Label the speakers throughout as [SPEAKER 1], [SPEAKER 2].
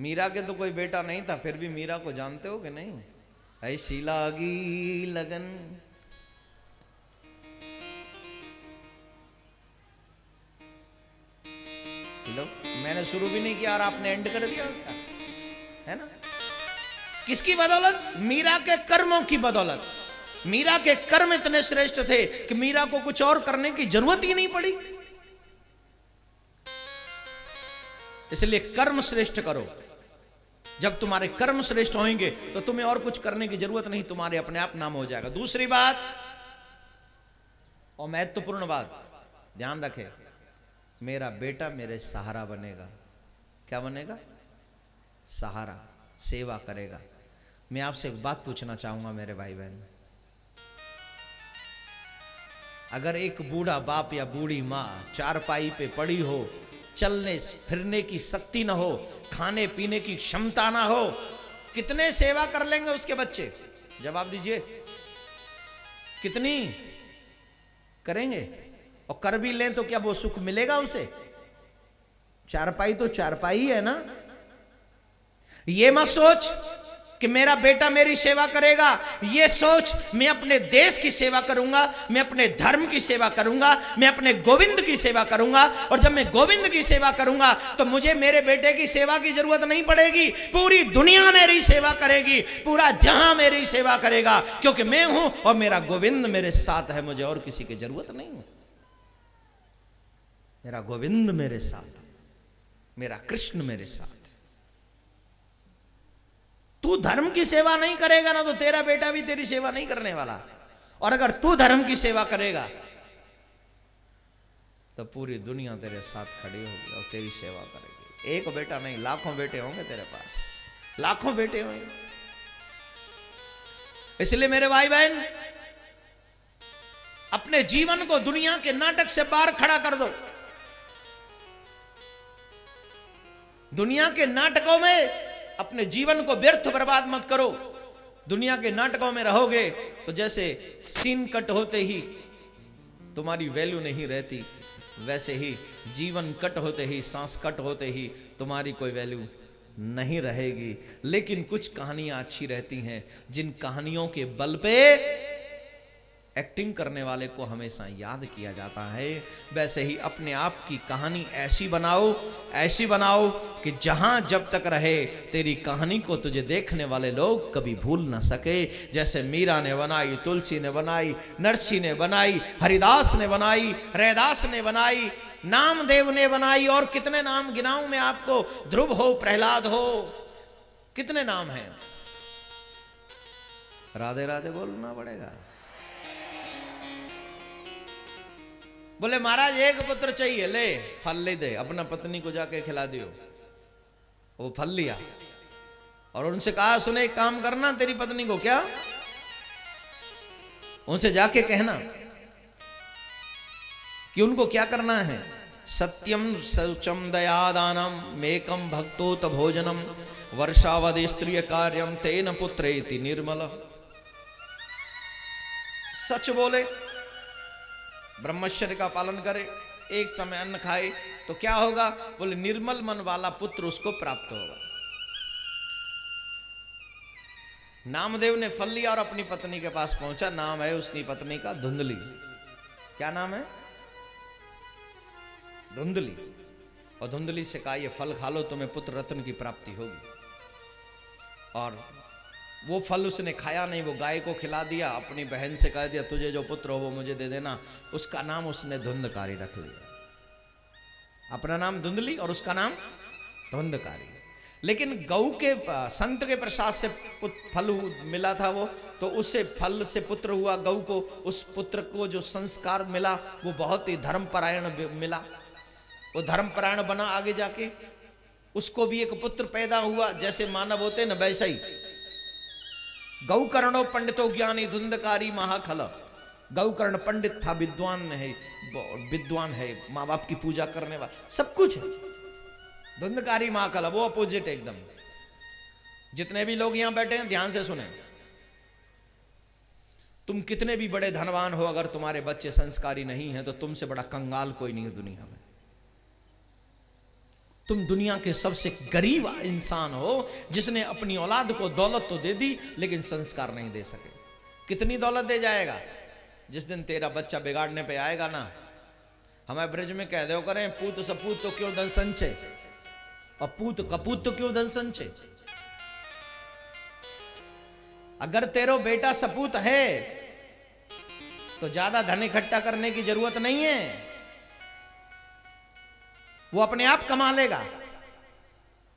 [SPEAKER 1] मीरा के तो कोई बेटा नहीं था, फिर भी मीरा को जानते हो कि नहीं? ऐसी लागी लगन। लो, मैंने शुरू भी नहीं किया और आपने एंड कर दिया उसका, है ना? किसकी बदौलत? मीरा के कर्मों की बदौलत। मीरा के कर्म इतने श्रेष्ठ थे कि मीरा को कुछ और करने की ज़रूरत ही नहीं पड़ी। इसलिए कर्म श्रेष्ठ करो। जब तुम्हारे कर्म श्रेष्ठ होंगे तो तुम्हें और कुछ करने की ज़रूरत नहीं, तुम्हारे अपने आप नाम हो जाएगा। दूसरी बात, और महत्वपूर्ण बात, ध्यान रखे, मेरा बेटा मेरे सहारा बनेगा। क्या बनेगा? सहारा, सेवा करेगा। मैं आपसे एक बात पूछना चाहूँगा मेरे भाई बहन अगर एक बूढ़ा बाप या बूढ़ी माँ चारपाई पे पड़ी हो चलने, फिरने की शक्ति ना हो, खाने पीने की क्षमता ना हो, कितने सेवा कर लेंगे उसके बच्चे? जवाब दीजिए। कितनी करेंगे? और कर भी लें तो क्या वो सुख मिलेगा उसे? चारपाई तो चारपाई है ना? ये मत सोच। कि मेरा बेटा मेरी सेवा करेगा। ये सोच मैं अपने देश की सेवा करूँगा, मैं अपने धर्म की सेवा करूँगा, मैं अपने गोविंद की सेवा करूँगा और जब मैं गोविंद की सेवा करूँगा तो मुझे मेरे बेटे की सेवा की ज़रूरत नहीं पड़ेगी। पूरी दुनिया मेरी सेवा करेगी, पूरा जहाँ मेरी सेवा करेगा, क्योंकि मैं हूँ और मेरा गोविंद मेरे साथ है, मुझे और किसी की ज़रूरत नहीं है। मेरा गोविंद मेरे साथ मेरा कृष्ण मेरे साथ तू धर्म की सेवा नहीं करेगा ना तो तेरा बेटा भी तेरी सेवा नहीं करने वाला। और अगर तू धर्म की सेवा करेगा तो पूरी दुनिया तेरे साथ खड़ी होगी और तेरी सेवा करेगी। एक बेटा नहीं, लाखों बेटे होंगे तेरे पास। लाखों बेटे होंगे। इसलिए मेरे भाई बहन अपने जीवन को दुनिया के नाटक से बाहर खड़ा कर दो। दुनिया के नाटकों में अपने जीवन को व्यर्थ बर्बाद मत करो। दुनिया के नाटकों में रहोगे तो जैसे सीन कट होते ही तुम्हारी वैल्यू नहीं रहती, वैसे ही जीवन कट होते ही, सांस कट होते ही तुम्हारी कोई वैल्यू नहीं रहेगी। लेकिन कुछ कहानियाँ अच्छी रहती हैं जिन कहानियों के बल पे एक्टिंग करने वाले को हमेशा याद किया जाता है। वैसे ही अपने आप की कहानी ऐसी बनाओ ऐसी बनाओ कि जहाँ जब तक रहे, तेरी कहानी को तुझे देखने वाले लोग कभी भूल ना सके। जैसे मीरा ने बनाई, तुलसी ने बनाई, नरसी ने बनाई, हरिदास ने बनाई, रैदास ने बनाई, नामदेव ने बनाई, और कितने नाम गिनाऊं मैं आपको? ध्रुव हो, प्रहलाद हो, कितने नाम हैं? राधे राधे बोलना पड़ेगा। बोले, महाराज, एक पुत्र चाहिए, ले, फल ले दे, अपना पत्नी को जाके खिला दियो। वो फल लिया। और उनसे कहा, सुने, एक काम करना तेरी पत्नी को, क्या? उनसे जाके कहना कि उनको क्या करना है। सत्यम शौचम दयादानम मेकम भक्तोत भोजनम वर्षावधि स्त्रीय कार्यम तेन पुत्र निर्मल सच बोले ब्रह्मचर्य का पालन करे, एक समय अन्न खाए तो क्या होगा? बोले, निर्मल मन वाला पुत्र उसको प्राप्त होगा। नामदेव ने फल लिया और अपनी पत्नी के पास पहुँचा। नाम है उसकी पत्नी का धुंधली। क्या नाम है? धुंधली। और धुंधली से कहा, ये फल खा लो, तुम्हें पुत्र रत्न की प्राप्ति होगी। और वो फल उसने खाया नहीं, वो गाय को खिला दिया, अपनी बहन से कह दिया, तुझे जो पुत्र हो वो मुझे दे देना। उसका नाम उसने धुंधकारी रख लिया। अपना नाम धुंधली और उसका नाम धुंधकारी। लेकिन गऊ के, संत के प्रसाद से फल मिला था वो तो उससे फल से पुत्र हुआ गऊ को। उस पुत्र को जो संस्कार मिला, वो बहुत ही धर्मपरायण मिला। वो धर्मपरायण बना आगे जाके। उसको भी एक पुत्र पैदा हुआ, जैसे मानव होते ना, वैसा ही। गौकर्णो पंडितो ज्ञानी धुंधकारी महाखल। गौकर्ण पंडित था, विद्वान है विद्वान है माँ बाप की पूजा करने वाला। सब कुछ है। धुंधकारी महाखल, वो अपोजिट एकदम। जितने भी लोग यहाँ बैठे हैं, ध्यान से सुने। तुम कितने भी बड़े धनवान हो, अगर तुम्हारे बच्चे संस्कारी नहीं हैं तो तुमसे बड़ा कंगाल कोई नहीं है दुनिया में। तुम दुनिया के सबसे गरीब इंसान हो, जिसने अपनी औलाद को दौलत तो दे दी, लेकिन संस्कार नहीं दे सके। कितनी दौलत दे जाएगा? जिस दिन तेरा बच्चा बिगाड़ने पे आएगा ना, हमें ब्रज में कह दो, करें, पूत सपूत तो क्यों धन संचय और पूत कपूत तो क्यों धन संचय अगर तेरो बेटा सपूत है तो ज़्यादा धन इकट्ठा करने की ज़रूरत नहीं है। वो अपने आप कमा लेगा।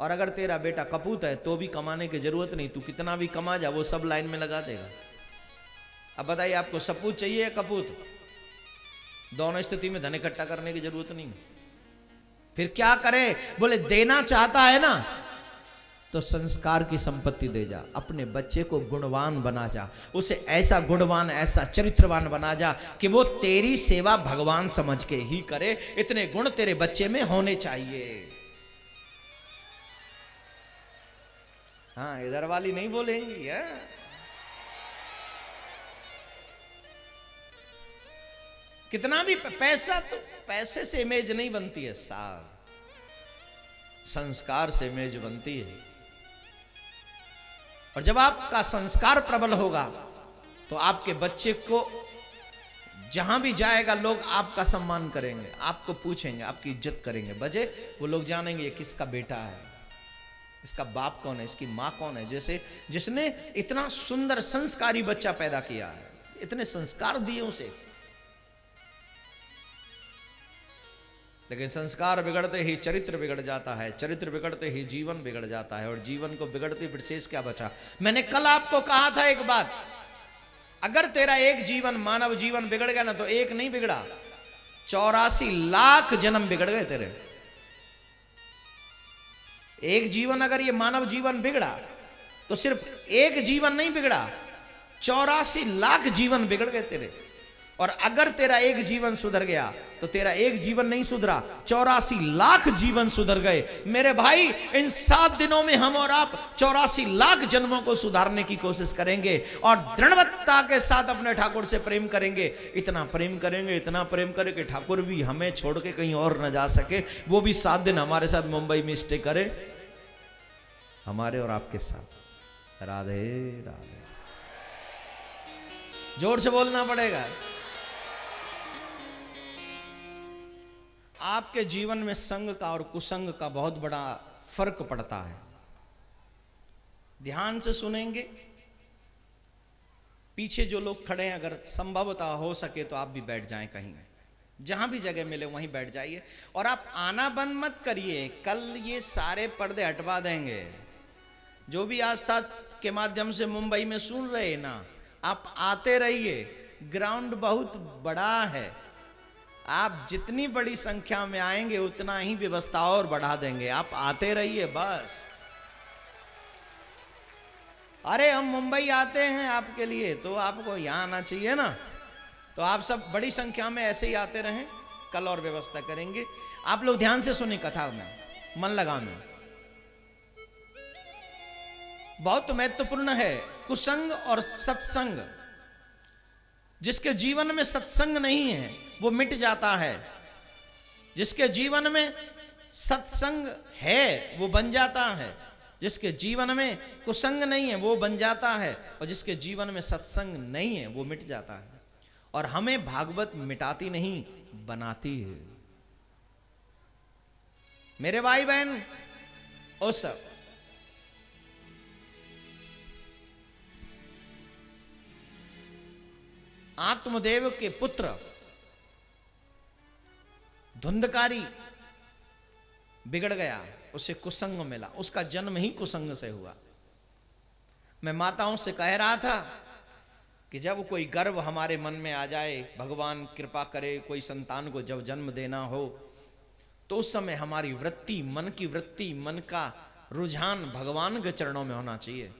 [SPEAKER 1] और अगर तेरा बेटा कपूत है तो भी कमाने की ज़रूरत नहीं। तू कितना भी कमा जा, वो सब लाइन में लगा देगा। अब बताइए, आपको सपूत चाहिए या कपूत? दोनों स्थिति में धन इकट्ठा करने की ज़रूरत नहीं। फिर क्या करे? बोले, देना चाहता है ना तो संस्कार की संपत्ति दे जा, अपने बच्चे को गुणवान बना जा, उसे ऐसा गुणवान, ऐसा चरित्रवान बना जा कि वो तेरी सेवा भगवान समझ के ही करे। इतने गुण तेरे बच्चे में होने चाहिए। हाँ इधर वाली नहीं बोलेंगी, है। कितना भी पैसा तो पैसे से इमेज नहीं बनती है, साहब। संस्कार से इमेज बनती है। और जब आपका संस्कार प्रबल होगा तो आपके बच्चे को जहाँ भी जाएगा, लोग आपका सम्मान करेंगे, आपको पूछेंगे, आपकी इज़्ज़त करेंगे। बजे, वो लोग जानेंगे ये किसका बेटा है, इसका बाप कौन है, इसकी माँ कौन है। जैसे, जिसने इतना सुंदर संस्कारी बच्चा पैदा किया है, इतने संस्कार दिए उसे। लेकिन संस्कार बिगड़ते ही चरित्र बिगड़ जाता है, चरित्र बिगड़ते ही जीवन बिगड़ जाता है और जीवन को बिगड़ते विशेष क्या बचा? मैंने कल आपको कहा था एक बात, अगर तेरा एक जीवन मानव जीवन बिगड़ गया ना तो एक नहीं बिगड़ा। चौरासी लाख जन्म बिगड़ गए तेरे। एक जीवन अगर ये मानव जीवन बिगड़ा तो सिर्फ़ एक जीवन नहीं बिगड़ा, चौरासी लाख जीवन बिगड़ गए तेरे। और अगर तेरा एक जीवन सुधर गया तो तेरा एक जीवन नहीं सुधरा। चौरासी लाख जीवन सुधर गए। मेरे भाई, इन सात दिनों में हम और आप चौरासी लाख जन्मों को सुधारने की कोशिश करेंगे और दृढ़वत्ता के साथ अपने ठाकुर से प्रेम करेंगे। इतना प्रेम करेंगे, इतना प्रेम करेंगे ठाकुर भी हमें छोड़ के कहीं और न जा सके। वो भी सात दिन हमारे साथ मुंबई में स्टे करे। हमारे और आपके साथ। राधे राधे। ज़ोर से बोलना पड़ेगा। आपके जीवन में संग का और कुसंग का बहुत बड़ा फ़र्क पड़ता है। ध्यान से सुनेंगे। पीछे जो लोग खड़े हैं, अगर संभवतः हो सके तो आप भी बैठ जाएँ कहीं। जहाँ भी जगह मिले, वहीं बैठ जाइए। और आप आना बंद मत करिए। कल ये सारे पर्दे हटवा देंगे। जो भी आस्था के माध्यम से मुंबई में सुन रहे ना, आप आते रहिए। ग्राउंड बहुत बड़ा है। आप जितनी बड़ी संख्या में आएँगे, उतना ही व्यवस्था और बढ़ा देंगे। आप आते रहिए, बस। अरे, हम मुंबई आते हैं आपके लिए तो आपको यहाँ आना चाहिए ना? तो आप सब बड़ी संख्या में ऐसे ही आते रहें, कल और व्यवस्था करेंगे। आप लोग ध्यान से सुने कथा में, मन लगा में। बहुत महत्वपूर्ण है, कुसंग और सत्संग। जिसके जीवन में सत्संग नहीं है वो मिट जाता है। जिसके जीवन में सत्संग है, वो बन जाता है। जिसके जीवन में कुसंग नहीं है, वो बन जाता है। और जिसके जीवन में सत्संग नहीं है, वो मिट जाता है। और हमें भागवत मिटाती नहीं, बनाती है। मेरे भाई बहन ओ सब। आत्मदेव के पुत्र। धुंधकारी बिगड़ गया, उसे कुसंग मिला। उसका जन्म ही कुसंग से हुआ। मैं माताओं से कह रहा था कि जब कोई गर्व हमारे मन में आ जाए, भगवान कृपा करे, कोई संतान को जब जन्म देना हो तो उस समय हमारी वृत्ति, मन की वृत्ति, मन का रुझान भगवान के चरणों में होना चाहिए।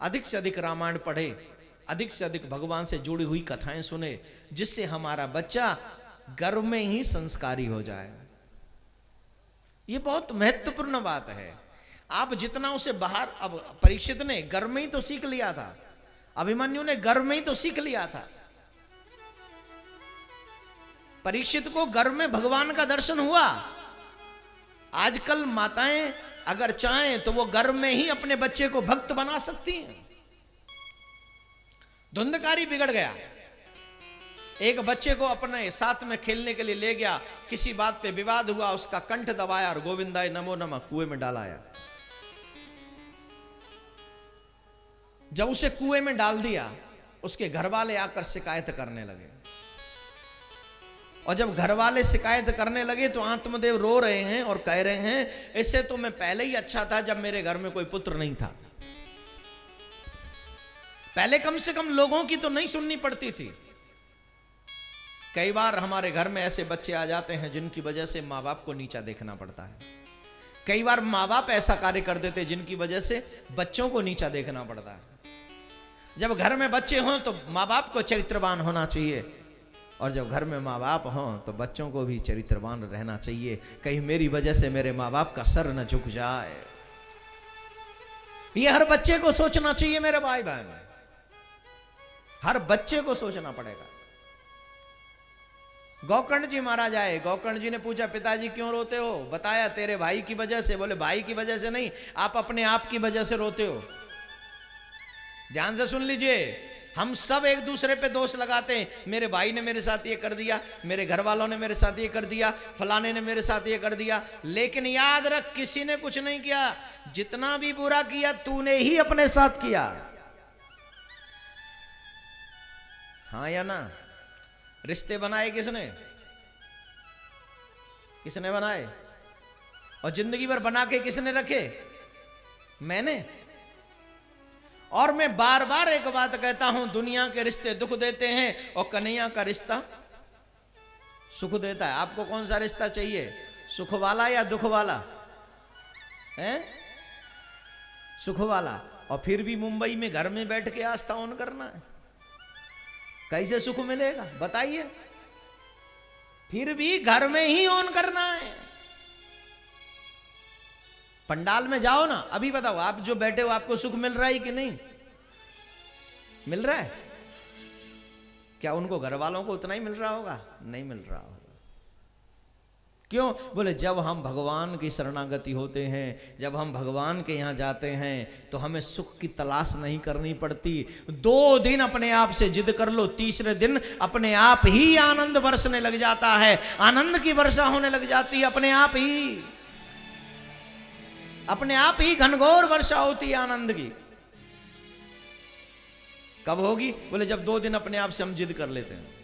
[SPEAKER 1] अधिक से अधिक रामायण पढ़े, अधिक से अधिक भगवान से जुड़ी हुई कथाएँ सुने, जिससे हमारा बच्चा गर्भ में ही संस्कारी हो जाए। ये बहुत महत्वपूर्ण बात है। आप जितना उसे बाहर, अब परीक्षित ने गर्भ में ही तो सीख लिया था। अभिमन्यु ने गर्भ में ही तो सीख लिया था। परीक्षित को गर्भ में भगवान का दर्शन हुआ। आजकल माताएँ अगर चाहें तो वो गर्भ में ही अपने बच्चे को भक्त बना सकती हैं। धुंधकारी बिगड़ गया। एक बच्चे को अपने साथ में खेलने के लिए ले गया, किसी बात पे विवाद हुआ, उसका कंठ दबाया और गोविंदाय नमो नमः, कुएँ में डालाया जब उसे कुएँ में डाल दिया, उसके घर वाले आकर शिकायत करने लगे। और जब घर वाले शिकायत करने लगे तो आत्मदेव रो रहे हैं और कह रहे हैं इससे तो मैं पहले ही अच्छा था जब मेरे घर में कोई पुत्र नहीं था। पहले कम से कम लोगों की तो नहीं सुननी पड़ती थी। कई बार हमारे घर में ऐसे बच्चे आ जाते हैं जिनकी वजह से माँ बाप को नीचा देखना पड़ता है। कई बार माँ बाप ऐसा कार्य कर देते जिनकी वजह से बच्चों को नीचा देखना पड़ता है। जब घर में बच्चे हों तो माँ बाप को चरित्रवान होना चाहिए और जब घर में माँ बाप हों तो बच्चों को भी चरित्रवान रहना चाहिए। कहीं मेरी वजह से मेरे माँ बाप का सर न झुक जाए। ये हर बच्चे को सोचना चाहिए मेरे भाई बहन हर बच्चे को सोचना पड़ेगा। गौकर्ण जी महाराज आए। गौकर्ण जी ने पूछा, पिताजी, क्यों रोते हो? बताया, तेरे भाई की वजह से। बोले, भाई की वजह से नहीं, आप अपने आप की वजह से रोते हो। ध्यान से सुन लीजिए, हम सब एक दूसरे पे दोष लगाते हैं। मेरे भाई ने मेरे साथ ये कर दिया, मेरे घर वालों ने मेरे साथ ये कर दिया, फलाने ने मेरे साथ ये कर दिया, लेकिन याद रख, किसी ने कुछ नहीं किया। जितना भी बुरा किया, तूने ही अपने साथ किया। हाँ या ना? रिश्ते बनाए किसने? किसने बनाए? और ज़िंदगी भर बना के किसने रखे? मैंने। और मैं बार बार एक बात कहता हूँ, दुनिया के रिश्ते दुख देते हैं और कन्हैया का रिश्ता सुख देता है। आपको कौन सा रिश्ता चाहिए? सुख वाला या दुख वाला है? सुख वाला और फिर भी मुंबई में घर में बैठ के आस्था ऑन करना है। कैसे सुख मिलेगा? बताइए। फिर भी घर में ही ऑन करना है। पंडाल में जाओ ना, अभी बताओ, आप जो बैठे हो, आपको सुख मिल रहा है कि नहीं? मिल रहा है? क्या उनको घर वालों को उतना ही मिल रहा होगा? नहीं मिल रहा होगा। क्यों? बोले, जब हम भगवान की शरणागति होते हैं, जब हम भगवान के यहाँ जाते हैं तो हमें सुख की तलाश नहीं करनी पड़ती। दो दिन अपने आप से जिद कर लो, तीसरे दिन अपने आप ही आनंद बरसने लग जाता है। आनंद की वर्षा होने लग जाती है अपने आप ही। अपने आप ही घनघोर वर्षा होती है आनंद की। कब होगी? बोले, जब दो दिन अपने आप से हम जिद कर लेते हैं।